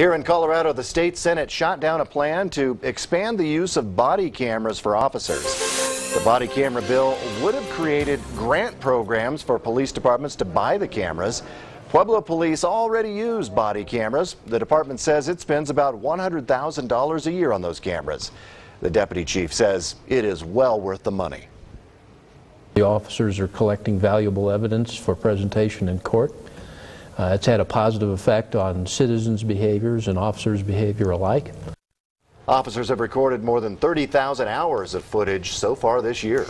Here in Colorado, the state Senate shot down a plan to expand the use of body cameras for officers. The body camera bill would have created grant programs for police departments to buy the cameras. Pueblo police already use body cameras. The department says it spends about $100,000 a year on those cameras. The deputy chief says it is well worth the money. The officers are collecting valuable evidence for presentation in court. Uh, it's had a positive effect on citizens' behaviors and officers' behavior alike. Officers have recorded more than 30,000 hours of footage so far this year.